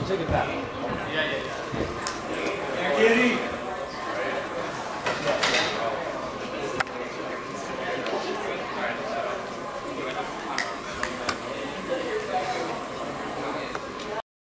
I'll take it back. Yeah.